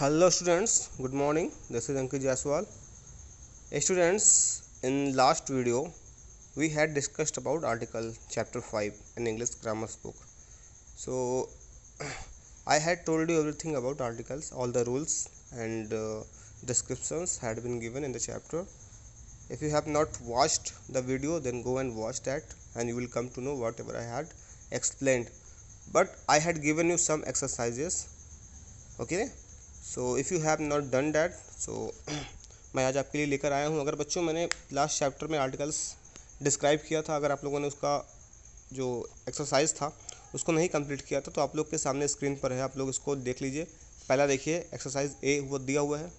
Hello students, good morning. This is Ankit Jaiswal. Students, in last video we had discussed about article chapter 5 in English grammar book. So I had told you everything about articles, all the rules and uh, descriptions had been given in the chapter. If you have not watched the video, then go and watch that and you will come to know whatever I had explained. But I had given you some exercises. Okay, so if you have not done that so मैं आज आपके लिए लेकर आया हूँ। अगर बच्चों, मैंने लास्ट चैप्टर में आर्टिकल्स डिस्क्राइब किया था, अगर आप लोगों ने उसका जो एक्सरसाइज था, उसको नहीं कंप्लीट किया था तो आप लोग के सामने स्क्रीन पर है। आप लोग इसको देख लीजिए। पहला देखिए एक्सरसाइज ए वो दिया हुआ है।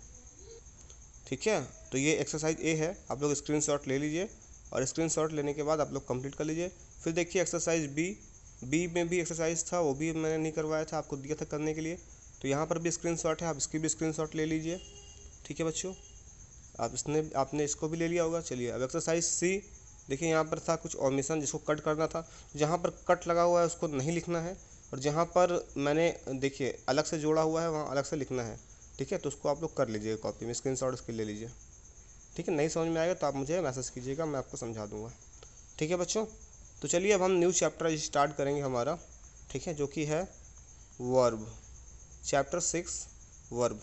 ठीक है? तो ये एक्सरसाइज ए है। आप लोग स्क्रीन ले लीजिए और स्क्रीन लेने के बाद आप लोग कंप्लीट कर लीजिए। फिर देखिए एक्सरसाइज बी बी में भी एक्सरसाइज था, वो भी मैंने नहीं करवाया था, आपको दिया था करने के लिए। तो यहाँ पर भी स्क्रीन शॉट है, आप इसकी भी स्क्रीन शॉट ले लीजिए। ठीक है बच्चों? आप इसने, आपने इसको भी ले लिया होगा। चलिए, अब एक्सरसाइज सी देखिए यहाँ पर था कुछ ऑमिशन जिसको कट करना था। जहाँ पर कट लगा हुआ है, उसको नहीं लिखना है। और जहाँ पर मैंने, देखिए, अलग से जोड़ा हुआ है, वहाँ अलग से लिखना है। ठीक है? तो उसको आप लोग कर लीजिए कॉपी में स्क्रीन शॉट ले लीजिए। ठीक है? नहीं समझ में आएगा तो आप मुझे मैसेज कीजिएगा, मैं आपको समझा दूँगा। ठीक है बच्चों? तो चलिए अब हम न्यू चैप्टर स्टार्ट करेंगे हमारा। ठीक है? जो कि है वर्ब चैप्टर सिक्स वर्ब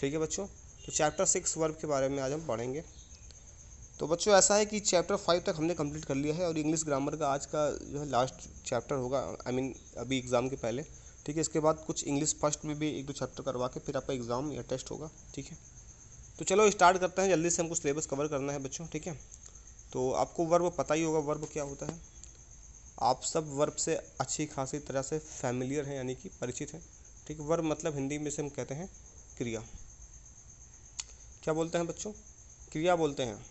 ठीक है बच्चों? तो चैप्टर सिक्स वर्ब के बारे में आज हम पढ़ेंगे। तो बच्चों, ऐसा है कि चैप्टर फाइव तक हमने कंप्लीट कर लिया है और इंग्लिश ग्रामर का आज का जो है लास्ट चैप्टर होगा आई मीन अभी एग्ज़ाम के पहले। ठीक है, इसके बाद कुछ इंग्लिश फ़र्स्ट में भी एक दो चैप्टर करवा के फिर आपका एग्ज़ाम या टेस्ट होगा। ठीक है? तो चलो स्टार्ट करते हैं। जल्दी से हमको सिलेबस कवर करना है बच्चों, ठीक है? तो आपको वर्ब पता ही होगा वर्ब क्या होता है। आप सब वर्ब से अच्छी खासी तरह से फैमिलियर हैं, यानी कि परिचित हैं। ठीक, वर्ब मतलब हिंदी में से हम कहते हैं क्रिया। क्या बोलते हैं बच्चों? क्रिया बोलते हैं।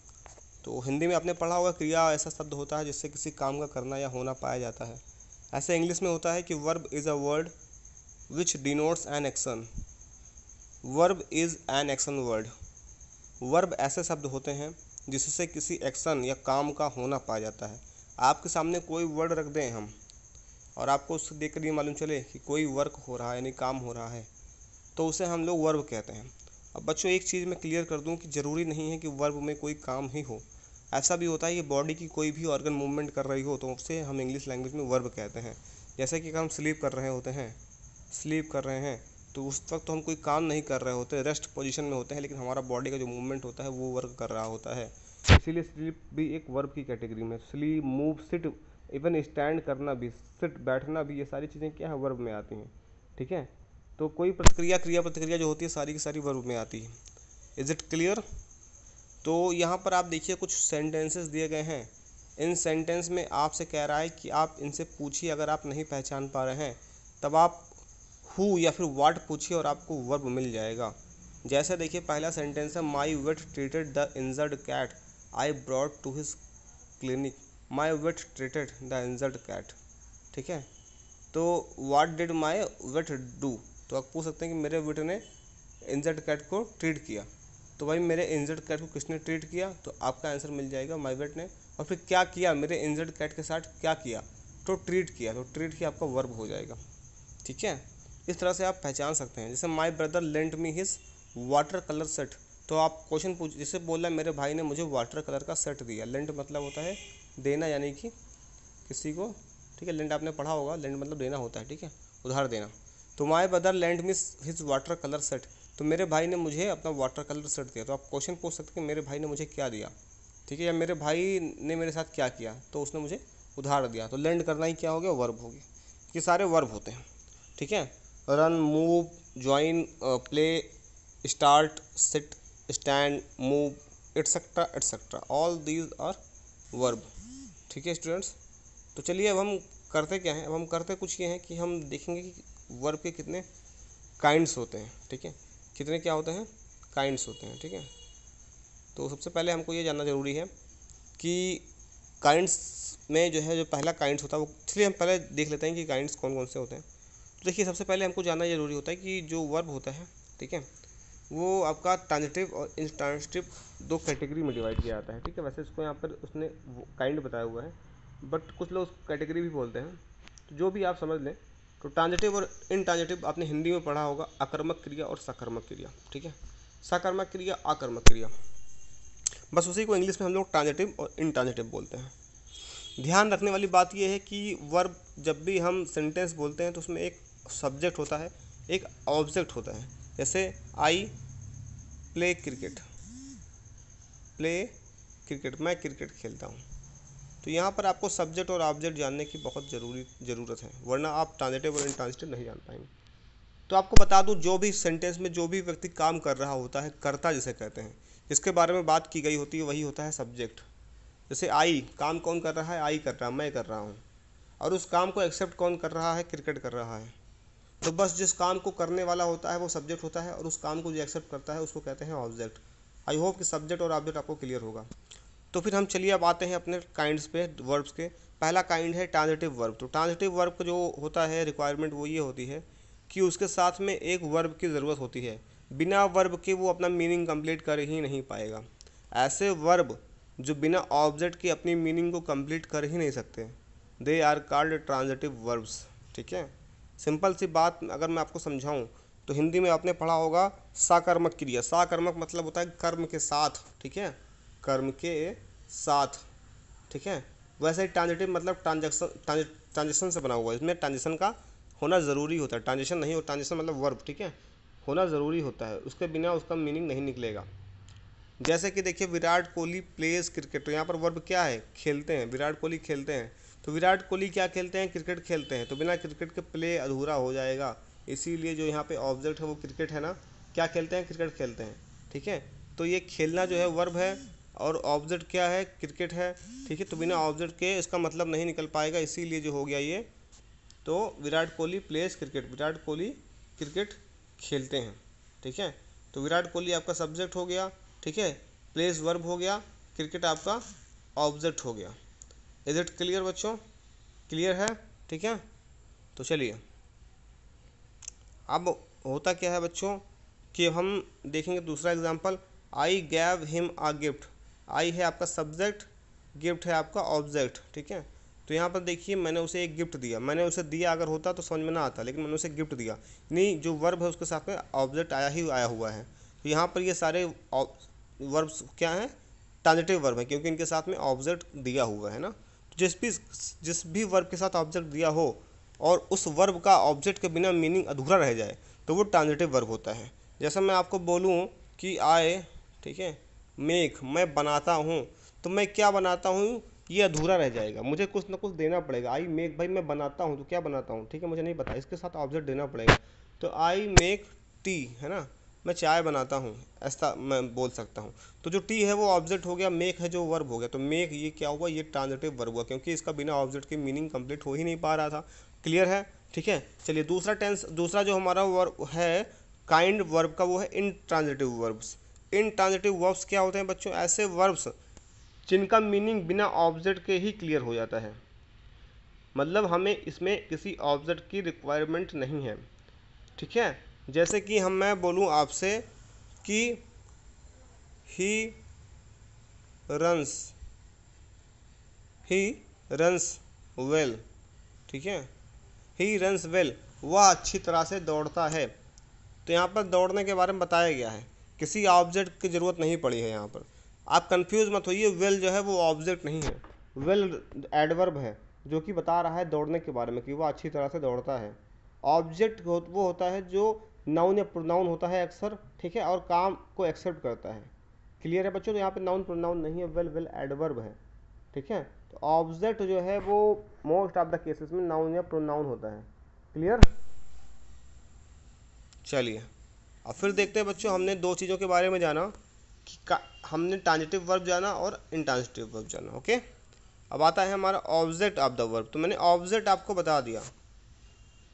तो हिंदी में आपने पढ़ा होगा, क्रिया ऐसा शब्द होता है जिससे किसी काम का करना या होना पाया जाता है। ऐसे इंग्लिश में होता है कि verb is a word which denotes an action. Verb is an action word. Verb ऐसे शब्द होते हैं जिससे किसी एक्शन या काम का होना पाया जाता है। आपके सामने कोई वर्ड रख दें हम। और आपको उससे देख कर ये मालूम चले कि कोई वर्क हो रहा है, यानी काम हो रहा है। तो उसे हम लोग वर्ब कहते हैं। अब बच्चों, एक चीज़ मैं क्लियर कर दूँ कि ज़रूरी नहीं है कि वर्ब में कोई काम ही हो। ऐसा भी होता है कि बॉडी की कोई भी ऑर्गन मूवमेंट कर रही हो तो उसे हम इंग्लिश लैंग्वेज में वर्ब कहते हैं। जैसे कि अगर हम स्लीप कर रहे होते हैं स्लीप कर रहे हैं तो उस वक्त तो हम कोई काम नहीं कर रहे होते रेस्ट पोजीशन में होते हैं, लेकिन हमारा बॉडी का जो मूवमेंट होता है, वो वर्क कर रहा होता है। इसीलिए स्लीप भी एक वर्ब की कैटेगरी में sleep move sit even stand करना भी, सिट बैठना भी, ये सारी चीज़ें क्या है, वर्ब में आती हैं, ठीक है? तो कोई प्रतिक्रिया क्रिया प्रतिक्रिया जो होती है, सारी की सारी वर्ब में आती है। इज़ इट क्लियर तो यहाँ पर आप देखिए, कुछ सेंटेंसेस दिए गए हैं। इन सेंटेंस में आपसे कह रहा है कि आप इनसे पूछिए, अगर आप नहीं पहचान पा रहे हैं, तब आप हु या फिर वाट पूछिए और आपको वर्ब मिल जाएगा। जैसे देखिए, पहला सेंटेंस है my vet treated the injured cat I brought to his clinic my vet treated the injured cat ठीक है? तो what did my vet do तो आप पूछ सकते हैं कि मेरे वेट ने इंजर्ड कैट को ट्रीट किया। तो भाई मेरे इंजर्ड कैट को किसने ट्रीट किया? तो आपका आंसर मिल जाएगा माई वेट ने। और फिर क्या किया? मेरे इंजर्ड कैट के साथ क्या किया? तो ट्रीट किया। तो ट्रीट किया आपका वर्ब हो जाएगा। ठीक है? इस तरह से आप पहचान सकते हैं। जैसे my brother lent me his water colour set तो आप क्वेश्चन पूछ जैसे बोल मेरे भाई ने मुझे वाटर कलर का सेट दिया। लेंट मतलब होता है देना यानी कि किसी को, ठीक है लैंड आपने पढ़ा होगा लैंड मतलब देना होता है, ठीक है, उधार देना। तो my brother lent me his water colour set तो मेरे भाई ने मुझे अपना वाटर कलर सेट दिया। तो आप क्वेश्चन पूछ सकते हैं मेरे भाई ने मुझे क्या दिया, ठीक है, या मेरे भाई ने मेरे साथ क्या किया तो उसने मुझे उधार दिया। तो लैंड करना ही क्या हो गया वर्ब हो ये सारे वर्ब होते हैं, ठीक है? Run move join play start sit stand move etcetera etcetera all these are verb ठीक है स्टूडेंट्स तो चलिए अब हम करते क्या हैं? अब हम करते कुछ ये हैं कि हम देखेंगे कि वर्ब के कितने काइंड्स होते हैं, ठीक है? कितने क्या होते हैं? काइंड्स होते हैं, ठीक है? तो सबसे पहले हमको ये जानना ज़रूरी है कि काइंड्स में जो है, जो पहला काइंड्स होता है, वो इसलिए हम पहले देख लेते हैं कि काइंड्स कौन कौन से होते हैं। तो देखिए, सबसे पहले हमको जानना ज़रूरी होता है कि जो वर्ब होता है, ठीक है? वो आपका ट्रांजिटिव और इंट्रांजिटिव दो कैटेगरी में डिवाइड किया जाता है, ठीक है? वैसे इसको यहाँ पर उसने काइंड बताया हुआ है बट कुछ लोग कैटेगरी भी बोलते हैं। तो जो भी आप समझ लें तो ट्रांजिटिव और इनट्रांजिटिव आपने हिंदी में पढ़ा होगा अकर्मक क्रिया और सकर्मक क्रिया, ठीक है? सकर्मक क्रिया अकर्मक क्रिया। बस उसी को इंग्लिश में हम लोग ट्रांजिटिव और इनट्रांजिटिव बोलते हैं। ध्यान रखने वाली बात यह है कि वर्ब जब भी हम सेंटेंस बोलते हैं तो उसमें एक सब्जेक्ट होता है, एक ऑब्जेक्ट होता है। जैसे I play cricket play cricket मैं क्रिकेट खेलता हूँ। तो यहाँ पर आपको सब्जेक्ट और ऑब्जेक्ट जानने की बहुत ज़रूरी, ज़रूरत है, वरना आप ट्रांजिटिव और इंट्रांजिटिव नहीं जान पाएँगे। तो आपको बता दूँ, जो भी सेंटेंस में जो भी व्यक्ति काम कर रहा होता है, कर्ता जिसे कहते हैं, जिसके बारे में बात की गई होती है, वही होता है सब्जेक्ट जैसे आई काम कौन कर रहा है? आई कर रहा, मैं कर रहा हूँ। और उस काम को एक्सेप्ट कौन कर रहा है? क्रिकेट कर रहा है। तो बस जिस काम को करने वाला होता है, वो सब्जेक्ट होता है और उस काम को जो एक्सेप्ट करता है, उसको कहते हैं ऑब्जेक्ट आई होप कि सब्जेक्ट और ऑब्जेक्ट आपको क्लियर होगा। तो फिर हम चलिए अब आते हैं अपने काइंड्स पे वर्ब्स के। पहला काइंड है ट्रांजिटिव वर्ब तो ट्रांजिटिव वर्ब जो होता है रिक्वायरमेंट वो ये होती है कि उसके साथ में एक वर्ब की ज़रूरत होती है। बिना वर्ब के वो अपना मीनिंग कंप्लीट कर ही नहीं पाएगा। ऐसे वर्ब जो बिना ऑब्जेक्ट के अपनी मीनिंग को कंप्लीट कर ही नहीं सकते they are called transitive verbs ठीक है? सिंपल सी बात अगर मैं आपको समझाऊं तो हिंदी में आपने पढ़ा होगा, साकर्मक क्रिया। साकर्मक मतलब होता है कर्म के साथ, ठीक है? कर्म के साथ, ठीक है? वैसे ही ट्रांजिटिव मतलब ट्रांजेक्शन ट्रांजेक्शन से बना हुआ है। इसमें ट्रांजेक्शन का होना ज़रूरी होता है। ट्रांजेक्शन नहीं हो ट्रांजेक्शन मतलब वर्ब ठीक है? होना ज़रूरी होता है। उसके बिना उसका मीनिंग नहीं निकलेगा। जैसे कि देखिए, विराट कोहली प्लेज क्रिकेट तो यहाँ पर वर्ब क्या है? खेलते हैं। विराट कोहली खेलते हैं। तो विराट कोहली क्या खेलते हैं? क्रिकेट खेलते हैं। तो बिना क्रिकेट के प्ले अधूरा हो जाएगा। इसीलिए जो यहाँ पे ऑब्जेक्ट है वो क्रिकेट है ना? क्या खेलते हैं? क्रिकेट खेलते हैं। ठीक है? तो ये खेलना जो है वर्ब है और ऑब्जेक्ट क्या है? क्रिकेट है। ठीक है? तो बिना ऑब्जेक्ट के इसका मतलब नहीं निकल पाएगा। इसीलिए जो हो गया ये तो Virat Kohli plays cricket Virat Kohli cricket खेलते हैं। ठीक है? तो विराट कोहली आपका सब्जेक्ट हो गया। ठीक है? प्लेस वर्ब हो गया। क्रिकेट आपका ऑब्जेक्ट हो गया। इज़ इट क्लियर बच्चों? क्लियर है? ठीक है? तो चलिए। अब होता क्या है बच्चों? कि हम देखेंगे दूसरा example I gave him a gift I है आपका सब्जेक्ट गिफ्ट है आपका ऑब्जेक्ट ठीक है? तो यहाँ पर देखिए, मैंने उसे एक गिफ्ट दिया। मैंने उसे दिया अगर होता तो समझ में ना आता, लेकिन मैंने उसे गिफ्ट दिया। नहीं, जो वर्ब है उसके साथ में ऑब्जेक्ट आया ही, आया हुआ है। तो यहाँ पर ये सारे वर्ब्स क्या हैं? ट्रांजिटिव वर्ब है, क्योंकि इनके साथ में ऑब्जेक्ट दिया हुआ है ना? जिस भी जिस भी वर्ब के साथ ऑब्जेक्ट दिया हो और उस वर्ब का ऑब्जेक्ट के बिना मीनिंग अधूरा रह जाए तो वो ट्रांजिटिव वर्ब होता है। जैसा मैं आपको बोलूँ कि आए, ठीक है मेक मैं बनाता हूँ तो मैं क्या बनाता हूँ? ये अधूरा रह जाएगा। मुझे कुछ ना कुछ देना पड़ेगा। आई मेक भाई मैं बनाता हूँ तो क्या बनाता हूँ? ठीक है, मुझे नहीं पता। इसके साथ ऑब्जेक्ट देना पड़ेगा। तो आई मेक टी है ना? मैं चाय बनाता हूँ, ऐसा मैं बोल सकता हूँ। तो जो टी है वो ऑब्जेक्ट हो गया मेक है जो वर्ब हो गया। तो मेक ये क्या हुआ? ये ट्रांजिटिव वर्ब हुआ, क्योंकि इसका बिना ऑब्जेक्ट की मीनिंग कंप्लीट हो ही नहीं पा रहा था। क्लियर है? ठीक है? चलिए दूसरा टेंस दूसरा जो हमारा वर्ब है काइंड वर्ब का वो है in transitive verbs in transitive verbs क्या होते हैं बच्चों? ऐसे वर्ब्स जिनका मीनिंग बिना ऑब्जेक्ट के ही क्लियर हो जाता है। मतलब हमें इसमें किसी ऑब्जेक्ट की रिक्वायरमेंट नहीं है। ठीक है? जैसे कि हम मैं बोलूँ आपसे कि he runs he runs well ठीक है? ही रंस वेल वह अच्छी तरह से दौड़ता है। तो यहाँ पर दौड़ने के बारे में बताया गया है। किसी ऑब्जेक्ट की ज़रूरत नहीं पड़ी है यहाँ पर। आप कंफ्यूज मत होइए वेल जो है वो ऑब्जेक्ट नहीं है। वेल एडवर्ब है, जो कि बता रहा है दौड़ने के बारे में कि वह अच्छी तरह से दौड़ता है। ऑब्जेक्ट वो होता है जो नाउन या प्रोनाउन होता है अक्सर, ठीक है? और काम को एक्सेप्ट करता है। क्लियर है बच्चों? तो यहाँ पे नाउन प्रोनाउन नहीं है वेल वेल एडवर्ब है। ठीक है? तो ऑब्जेक्ट जो है वो मोस्ट ऑफ़ द केसेस में नाउन या प्रोनाउन होता है। क्लियर चलिए। अब फिर देखते हैं बच्चों, हमने दो चीज़ों के बारे में जाना, कि हमने ट्रांजिटिव वर्ब जाना और इंट्रांजिटिव वर्ब जाना ओके अब आता है हमारा ऑब्जेक्ट ऑफ़ द वर्ब तो मैंने ऑब्जेक्ट आपको बता दिया,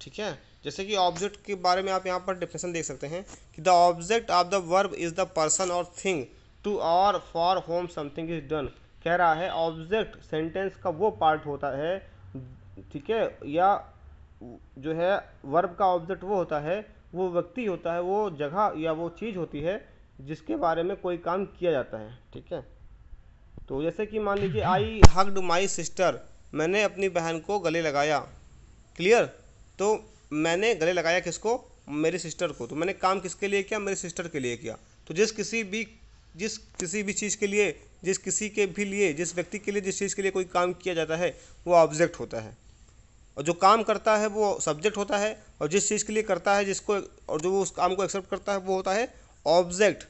ठीक है? जैसे कि ऑब्जेक्ट के बारे में आप यहाँ पर डिफिनेशन देख सकते हैं कि the object of the verb is the person or thing to or for whom something is done कह रहा है ऑब्जेक्ट सेंटेंस का वो पार्ट होता है, ठीक है, या जो है वर्ब का ऑब्जेक्ट वो होता है, वो व्यक्ति होता है, वो जगह या वो चीज़ होती है जिसके बारे में कोई काम किया जाता है, ठीक है। तो जैसे कि मान लीजिए आई हग्ड माई सिस्टर मैंने अपनी बहन को गले लगाया क्लियर तो मैंने गले लगाया किसको? मेरी सिस्टर को। तो मैंने काम किसके लिए किया? मेरी सिस्टर के लिए किया। तो जिस किसी भी, जिस किसी भी चीज़ के लिए, जिस किसी के भी लिए, जिस व्यक्ति के लिए, जिस चीज़ के लिए कोई काम किया जाता है, वो ऑब्जेक्ट होता है। और जो काम करता है, वो सब्जेक्ट होता है। और जिस चीज़ के लिए करता है, जिसको, और जो उस काम को एक्सेप्ट करता है, वो होता है ऑब्जेक्ट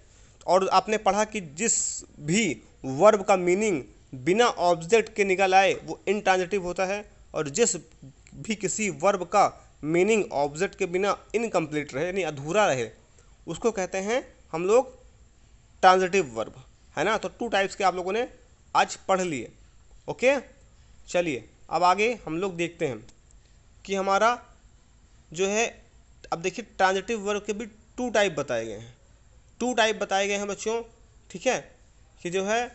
और आपने पढ़ा कि जिस भी वर्ब का मीनिंग बिना ऑब्जेक्ट के निकल आए, वो इंट्रांजिटिव होता है। और जिस भी किसी वर्ब का मीनिंग ऑब्जेक्ट के बिना इनकम्प्लीट रहे, यानी अधूरा रहे, उसको कहते हैं हम लोग ट्रांजिटिव वर्ब है ना? तो टू टाइप्स के आप लोगों ने आज पढ़ लिए ओके चलिए, अब आगे हम लोग देखते हैं कि हमारा जो है, अब देखिए ट्रांजिटिव वर्ब के भी टू टाइप बताए गए हैं। टू टाइप बताए गए हैं बच्चों, ठीक है? कि जो है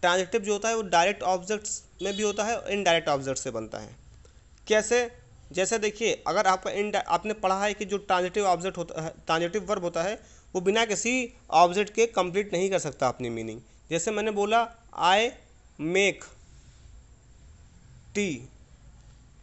ट्रांजिटिव जो होता है वो डायरेक्ट ऑब्जेक्ट्स में भी होता है और इनडायरेक्ट ऑब्जेक्ट से बनता है। कैसे? जैसे देखिए, अगर आपका इन आपने पढ़ा है कि जो ट्रांजिटिव ऑब्जेक्ट होता है ट्रांजिटिव वर्ब होता है, वो बिना किसी ऑब्जेक्ट के कंप्लीट नहीं कर सकता अपनी मीनिंग जैसे मैंने बोला आई मेक टी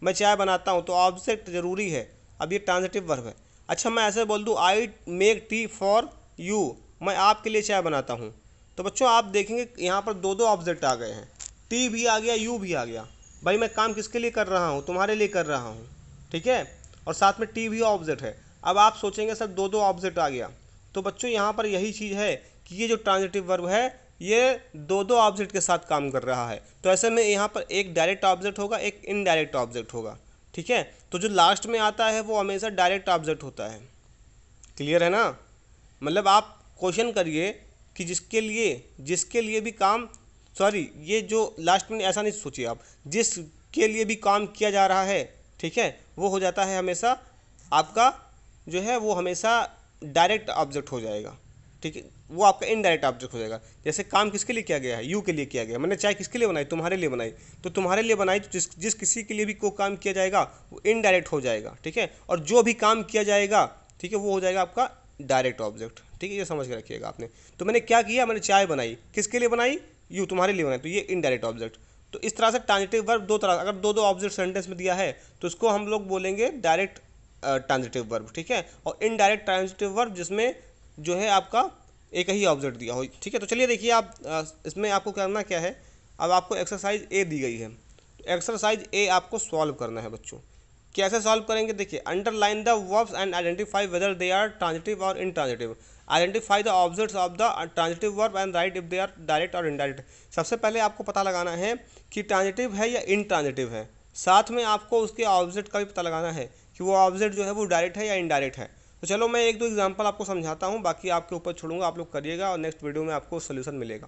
मैं चाय बनाता हूँ तो ऑब्जेक्ट ज़रूरी है. अब ये ट्रांजिटिव वर्ब है. अच्छा मैं ऐसे बोल दूँ I make tea for you मैं आपके लिए चाय बनाता हूँ. तो बच्चों, आप देखेंगे, यहाँ पर दो दो ऑब्जेक्ट आ गए हैं. टी भी आ गया यू भी आ गया. भाई, मैं काम किसके लिए कर रहा हूँ? तुम्हारे लिए कर रहा हूँ. ठीक है? और साथ में टी भी ऑब्जेक्ट है। अब आप सोचेंगे, सर दो दो ऑब्जेक्ट आ गया। तो बच्चों, यहाँ पर यही चीज़ है कि ये जो ट्रांजिटिव वर्ब है, ये दो दो ऑब्जेक्ट के साथ काम कर रहा है। तो ऐसे में यहाँ पर एक डायरेक्ट ऑब्जेक्ट होगा, एक इनडायरेक्ट ऑब्जेक्ट होगा। ठीक है? तो जो लास्ट में आता है, वो हमेशा डायरेक्ट ऑब्जेक्ट होता है। क्लियर है ना? मतलब आप क्वेश्चन करिए कि जिसके लिए जिसके लिए भी काम, सॉरी, ये जो लास्ट में ऐसा नहीं सोचिए आप, जिसके लिए भी काम किया जा रहा है ठीक है? वो हो जाता है हमेशा आपका जो है वो हमेशा डायरेक्ट ऑब्जेक्ट हो जाएगा। ठीक है? वो आपका इनडायरेक्ट ऑब्जेक्ट हो जाएगा। जैसे काम किसके लिए किया गया है? यू के लिए किया गया मैंने चाय किसके लिए बनाई? तुम्हारे लिए बनाई। तो तुम्हारे लिए बनाई तो जिस जिस किसी के लिए भी कोई काम किया जाएगा, वो इनडायरेक्ट हो जाएगा। ठीक है? और जो भी काम किया जाएगा, ठीक है, वो हो जाएगा आपका डायरेक्ट ऑब्जेक्ट ठीक है? ये समझ के रखिएगा आपने। तो मैंने क्या किया? मैंने चाय बनाई। किसके लिए बनाई? यू तुम्हारे लिए बनाई। तो ये इनडायरेक्ट ऑब्जेक्ट तो इस तरह से ट्रांजिटिव वर्ब दो तरह, अगर दो दो ऑब्जेक्ट सेंटेंस में दिया है तो उसको हम लोग बोलेंगे डायरेक्ट ट्रांजिटिव वर्ब ठीक है? और इनडायरेक्ट ट्रांजिटिव वर्ब जिसमें जो है आपका एक ही ऑब्जेक्ट दिया हो, ठीक है? तो चलिए देखिए आप इसमें आपको करना क्या है? अब आपको एक्सरसाइज ए दी गई है। तो एक्सरसाइज ए आपको सॉल्व करना है बच्चों। कैसे सॉल्व करेंगे? देखिए underline the verbs and identify whether they are transitive or in intransitive identify the objects of the transitive verb and write if they are direct or indirect सबसे पहले आपको पता लगाना है कि ट्रांजिटिव है या इनट्रांजिटिव है। साथ में आपको उसके ऑब्जेक्ट का भी पता लगाना है कि वो ऑब्जेक्ट जो है वो डायरेक्ट है या इनडायरेक्ट है। तो चलो मैं एक दो एग्ज़ाम्पल आपको समझाता हूँ, बाकी आपके ऊपर छोड़ूँगा, आप लोग करिएगा और नेक्स्ट वीडियो में आपको सोल्यूशन मिलेगा।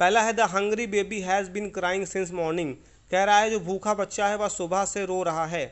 पहला है the hungry baby has been crying since morning कह रहा है, जो भूखा बच्चा है, वह सुबह से रो रहा है।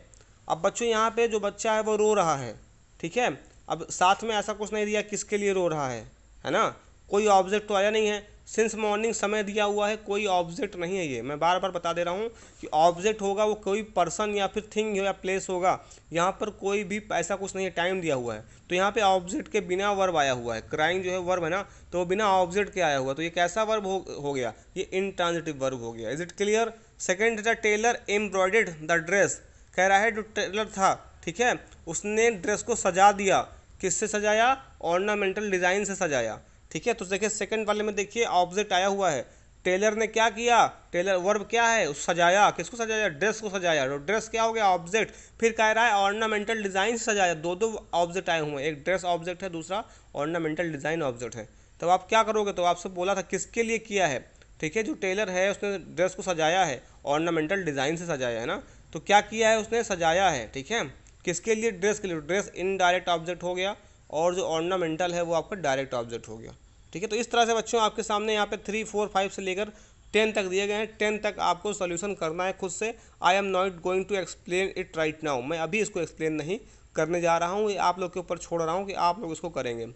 अब बच्चों, यहाँ पे जो बच्चा है, वो रो रहा है। ठीक है? अब साथ में ऐसा कुछ नहीं दिया किसके लिए रो रहा है? है ना? कोई ऑब्जेक्ट तो आया नहीं है। सिंस मॉर्निंग समय दिया हुआ है कोई ऑब्जेक्ट नहीं है ये। मैं बार बार बता दे रहा हूँ कि ऑब्जेक्ट होगा वो कोई पर्सन या फिर थिंग हो या प्लेस होगा। यहाँ पर कोई भी ऐसा कुछ नहीं है टाइम दिया हुआ है। तो यहाँ पे ऑब्जेक्ट के बिना वर्ब आया हुआ है। क्राइंग जो है वर्ब है ना? तो वो बिना ऑब्जेक्ट के आया हुआ तो ये कैसा वर्ब हो, हो गया? ये इनट्रांजिटिव वर्ब हो गया। Is it clear second the tailor embroidered the dress कह रहा है जो टेलर था ठीक है? उसने ड्रेस को सजा दिया। किससे सजाया? ऑर्नामेंटल डिज़ाइन से सजाया। ठीक है? तो देखिए सेकंड वाले में देखिए ऑब्जेक्ट आया हुआ है। टेलर ने क्या किया? टेलर वर्ब क्या है? उस सजाया। किसको सजाया? ड्रेस को सजाया। तो ड्रेस क्या हो गया? ऑब्जेक्ट फिर कह रहा है ऑर्नामेंटल डिज़ाइन से सजाया। दो दो ऑब्जेक्ट आए हुए हैं। एक ड्रेस ऑब्जेक्ट है, दूसरा ऑर्नामेंटल डिज़ाइन ऑब्जेक्ट है। तो आप क्या करोगे? तो आपसे बोला था, किसके लिए किया है? ठीक है? जो टेलर है, उसने ड्रेस को सजाया है। ऑर्नामेंटल डिज़ाइन से सजाया है ना? तो क्या किया है? उसने सजाया है। ठीक है? किसके लिए? ड्रेस के लिए। ड्रेस इनडायरेक्ट ऑब्जेक्ट हो गया और जो ऑर्नामेंटल है वो आपका डायरेक्ट ऑब्जेक्ट हो गया। ठीक है? तो इस तरह से बच्चों, आपके सामने यहाँ पे थ्री फोर फाइव से लेकर टेन तक दिए गए हैं। टेन तक आपको सोल्यूशन करना है खुद से। I am not going to explain it right now मैं अभी इसको एक्सप्लेन नहीं करने जा रहा हूँ। ये आप लोग के ऊपर छोड़ रहा हूँ कि आप लोग इसको करेंगे।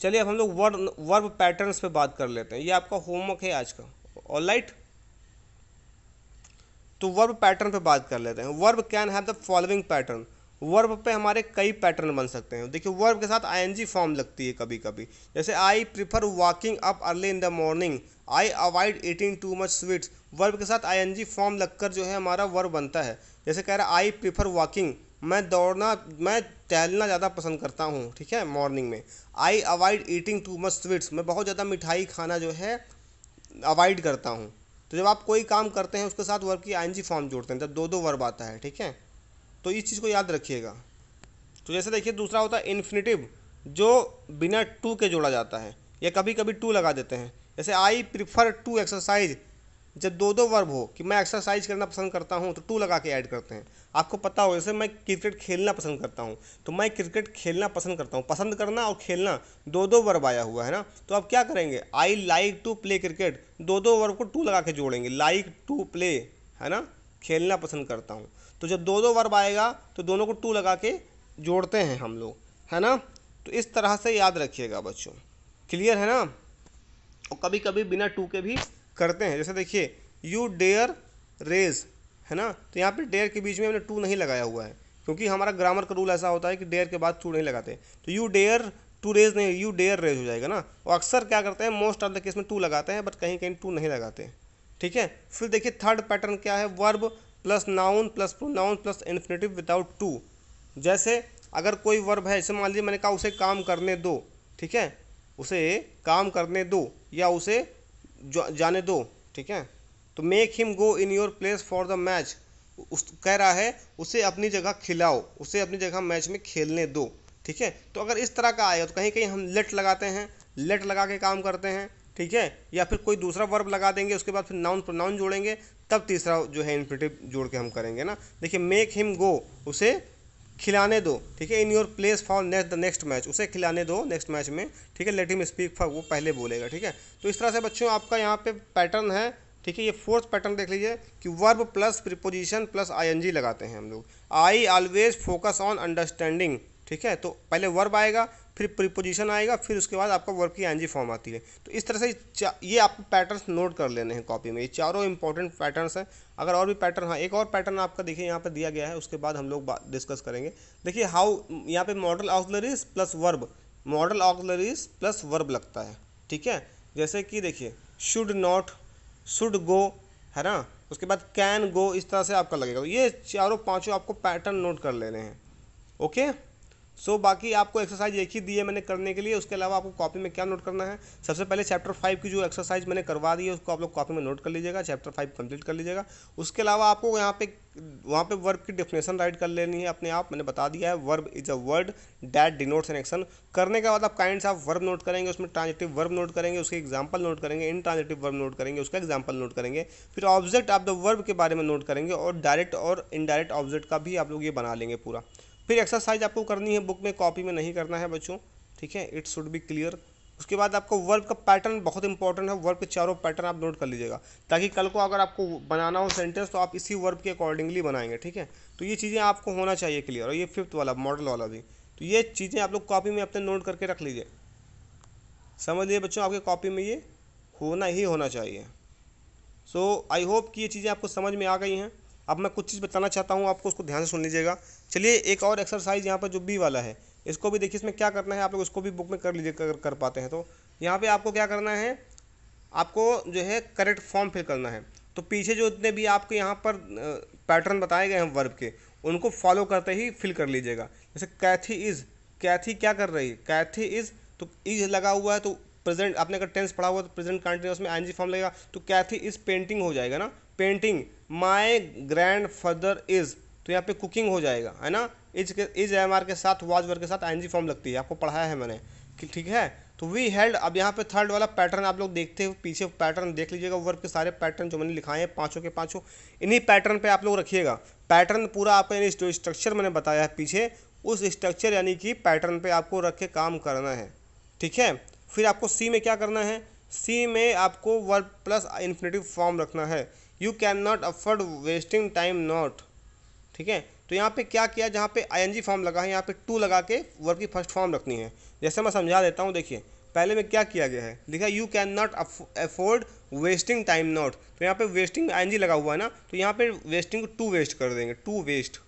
चलिए अब हम लोग वर्ब वर्ब पैटर्न्स पे बात कर लेते हैं। ये आपका होमवर्क है आज का। ऑल राइट तो वर्ब पैटर्न पे बात कर लेते हैं। Verb can have the following pattern verb पे हमारे कई पैटर्न बन सकते हैं। देखिए, वर्ब के साथ आईएनजी फॉर्म लगती है कभी कभी जैसे I prefer waking up early in the morning I avoid eating too much sweets verb के साथ आईएनजी फॉर्म लगकर जो है हमारा वर्ब बनता है। जैसे कह रहा आई प्रिफर वॉकिंग मैं दौड़ना, मैं टहलना ज़्यादा पसंद करता हूँ, ठीक है मॉर्निंग में। I avoid eating too much sweets मैं बहुत ज़्यादा मिठाई खाना जो है अवॉइड करता हूँ। तो जब आप कोई काम करते हैं, उसके साथ वर्ब की आईएनजी फॉर्म जोड़ते हैं जब दो दो वर्ब आता है, ठीक है? तो इस चीज़ को याद रखिएगा। तो जैसे देखिए, दूसरा होता है इन्फिनेटिव जो बिना टू के जोड़ा जाता है, या कभी कभी टू लगा देते हैं। जैसे आई प्रिफर टू एक्सरसाइज जब दो दो वर्ब हो, कि मैं एक्सरसाइज करना पसंद करता हूँ तो टू लगा के ऐड करते हैं। आपको पता हो, जैसे मैं क्रिकेट खेलना पसंद करता हूँ तो मैं क्रिकेट खेलना पसंद करता हूँ। पसंद करना और खेलना, दो दो वर्ब आया हुआ है ना? तो अब क्या करेंगे? I like to play cricket दो दो वर्ब को टू लगा के जोड़ेंगे। लाइक टू प्ले है ना? खेलना पसंद करता हूँ। तो जब दो दो वर्ब आएगा तो दोनों को टू लगा के जोड़ते हैं हम लोग, है ना? तो इस तरह से याद रखिएगा बच्चों। क्लियर है ना? और कभी कभी बिना टू के भी करते हैं। जैसे देखिए यू डेयर रेज है ना? तो यहाँ पे डेयर के बीच में हमने टू नहीं लगाया हुआ है, क्योंकि हमारा ग्रामर का रूल ऐसा होता है कि डेयर के बाद टू नहीं लगाते तो यू डेयर टू रेज नहीं यू डेयर रेज हो जाएगा ना? और अक्सर क्या करते हैं मोस्ट ऑफ़ द केस में टू लगाते हैं बट कहीं कहीं टू नहीं लगाते ठीक है? फिर देखिए थर्ड पैटर्न क्या है? Verb plus noun plus pronoun plus infinitive without to. जैसे अगर कोई वर्ब है, जैसे मान लीजिए मैंने कहा उसे काम करने दो, ठीक है? उसे काम करने दो या उसे जाने दो, ठीक है? तो make him go in your place for the match उस, कह रहा है, उसे अपनी जगह खिलाओ, उसे अपनी जगह मैच में खेलने दो, ठीक है? तो अगर इस तरह का आएगा तो कहीं कहीं हम लेट लगाते हैं लेट लगा के काम करते हैं। ठीक है? या फिर कोई दूसरा वर्ब लगा देंगे, उसके बाद फिर नाउन प्रोनाउन जोड़ेंगे, तब तीसरा जो है इन्फिनेटिव जोड़ के हम करेंगे ना? देखिए मेक हिम गो उसे खिलाने दो, ठीक है? In your place for next the next match उसे खिलाने दो नेक्स्ट मैच में, ठीक है? लेट हिम स्पीक फॉर वो पहले बोलेगा, ठीक है? तो इस तरह से बच्चों, आपका यहाँ पे पैटर्न है, ठीक है? ये फोर्थ पैटर्न देख लीजिए, कि verb plus preposition plus ING लगाते हैं हम लोग। I always focus on understanding ठीक है? तो पहले वर्ब आएगा फिर प्रीपोजिशन आएगा, फिर उसके बाद आपका वर्ब की एनजी फॉर्म आती है। तो इस तरह से ये आपको पैटर्न्स नोट कर लेने हैं कॉपी में। ये चारों इंपॉर्टेंट पैटर्न्स हैं। अगर और भी पैटर्न हाँ एक और पैटर्न आपका देखिए, यहाँ पर दिया गया है, उसके बाद हम लोग डिस्कस करेंगे। देखिए हाउ यहाँ पे modal auxiliaries plus verb modal auxiliaries plus verb लगता है। ठीक है? जैसे कि देखिए शुड नॉट शुड गो है ना? उसके बाद कैन गो इस तरह से आपका लगेगा। ये चारों, पाँचों आपको पैटर्न नोट कर लेने हैं। ओके सो so, बाकी आपको एक्सरसाइज एक ही दी है मैंने करने के लिए उसके अलावा आपको कॉपी में क्या नोट करना है? सबसे पहले चैप्टर फाइव की जो एक्सरसाइज मैंने करवा दी है उसको आप लोग कॉपी में नोट कर लीजिएगा चैप्टर फाइव कंप्लीट कर लीजिएगा। उसके अलावा आपको यहाँ पे वहाँ पे वर्ब की डेफिनेशन राइट कर लेनी है अपने आप मैंने बता दिया है। Verb is a word that denotes an action करने के बाद आप काइंड ऑफ़ वर्ब नोट करेंगे उसमें ट्रांजिटिव वर्ब नोट करेंगे उसके एग्ज़ाम्पल नोट करेंगे इन ट्रांजिटिव वर्ब नोट करेंगे उसका एग्ज़ाम्पल नोट करेंगे। फिर ऑब्जेक्ट ऑफ़ द वर्ब के बारे में नोट करेंगे और डायरेक्ट और इनडायरेक्ट ऑब्जेक्ट का भी आप लोग ये बना लेंगे पूरा। फिर एक्सरसाइज आपको करनी है बुक में कॉपी में नहीं करना है बच्चों, ठीक है? इट शुड बी क्लियर उसके बाद आपको वर्ब का पैटर्न बहुत इंपॉर्टेंट है वर्ब के चारों पैटर्न आप नोट कर लीजिएगा। ताकि कल को अगर आपको बनाना हो सेंटेंस तो आप इसी वर्ब के अकॉर्डिंगली बनाएँगे, ठीक है? तो ये चीज़ें आपको होना चाहिए क्लियर और ये फिफ्थ वाला मॉडल वाला भी। तो ये चीज़ें आप लोग कॉपी में अपने नोट करके रख लीजिए। समझ लीजिए बच्चों आपके कॉपी में ये? होना ही होना चाहिए। सो आई होप कि ये चीज़ें आपको समझ में आ गई हैं। अब मैं कुछ चीज़ बताना चाहता हूँ, आपको उसको ध्यान से सुन लीजिएगा। चलिए एक और एक्सरसाइज यहाँ पर जो बी वाला है इसको भी देखिए इसमें क्या करना है आप लोग इसको भी बुक में कर लीजिए कर, कर पाते हैं। तो यहाँ पे आपको क्या करना है आपको जो है करेक्ट फॉर्म फिल करना है। तो पीछे जो इतने भी आपके यहाँ पर पैटर्न बताए गए हैं वर्ब के उनको फॉलो करते ही फिल कर लीजिएगा। जैसे कैथी इज़ कैथी क्या कर रही? है कैथी इज़ तो इज़ लगा हुआ है तो प्रेजेंट आपने अगर टेंस पढ़ा हुआ तो प्रेजेंट कंटिन्यूस में एनजी फॉर्म लगेगा तो कैथी इज़ पेंटिंग हो जाएगा ना। Painting my grandfather is तो यहाँ पे कुकिंग हो जाएगा, है ना? इज़ इज़ एम आर के साथ वाज वर्ग के साथ आई फॉर्म लगती है। आपको पढ़ाया है मैंने ठीक है? तो वी हेल्ड अब यहाँ पे थर्ड वाला पैटर्न आप लोग देखते हो, पीछे पैटर्न देख लीजिएगा वर्क के सारे पैटर्न जो मैंने लिखाए हैं, पाँचों के पाँचों, इन्हीं पैटर्न पे आप लोग रखिएगा। पैटर्न पूरा आपका यानी जो स्ट्रक्चर मैंने बताया है पीछे, उस स्ट्रक्चर यानी कि पैटर्न पे आपको रख के काम करना है। ठीक है? फिर आपको सी में क्या करना है? सी में आपको वर्ब प्लस इन्फिनेटिव फॉर्म रखना है। You can not afford wasting time not ठीक है? तो यहाँ पे क्या किया? जहाँ पे आईएनजी फॉर्म लगा है, यहाँ पे टू लगा के वर्ब की फ़र्स्ट फॉर्म रखनी है। जैसे मैं समझा देता हूँ, देखिए, पहले में क्या किया गया है? लिखा you can not afford wasting time not तो यहाँ पे वेस्टिंग आईएनजी लगा हुआ है ना तो यहाँ पे वेस्टिंग को टू वेस्ट कर देंगे टू वेस्ट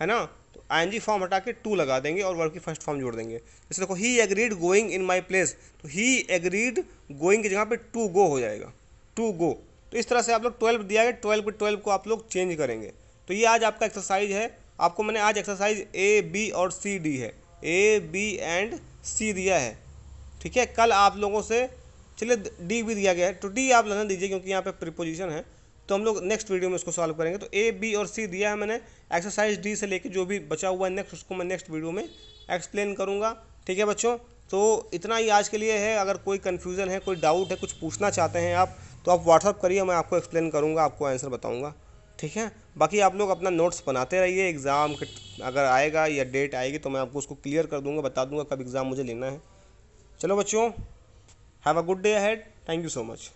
है ना? तो आईएनजी फॉर्म हटा के टू लगा देंगे और वर्ब की फ़र्स्ट फॉर्म जोड़ देंगे। जैसे देखो he agreed going in my place तो ही एग्रीड गोइंग की जगह पे टू गो हो जाएगा टू गो तो इस तरह से आप लोग ट्वेल्व दिया गया ट्वेल्व पे ट्वेल्व को आप लोग चेंज करेंगे। तो ये आज आपका एक्सरसाइज है। आपको मैंने आज एक्सरसाइज ए बी और सी डी है। ए बी एंड सी दिया है। ठीक है? कल आप लोगों से, चलिए डी भी दिया गया है। तो डी आप लेना दीजिए क्योंकि यहाँ पे प्रिपोजिशन है। तो हम लोग नेक्स्ट वीडियो में इसको सॉल्व करेंगे। तो ए बी और सी दिया है मैंने एक्सरसाइज डी से लेके जो भी बचा हुआ है नेक्स्ट उसको मैं नेक्स्ट वीडियो में एक्सप्लेन करूँगा। ठीक है बच्चों? तो इतना ही आज के लिए है। अगर कोई कन्फ्यूज़न है, कोई डाउट है, कुछ पूछना चाहते हैं आप तो आप व्हाट्सअप करिए, मैं आपको एक्सप्लेन करूँगा, आपको आंसर बताऊँगा। ठीक है? बाकी आप लोग अपना नोट्स बनाते रहिए एग्ज़ाम अगर आएगा या डेट आएगी तो मैं आपको उसको क्लियर कर दूँगा, बता दूँगा कब एग्ज़ाम मुझे लेना है। चलो बच्चों have a good day had thank you so much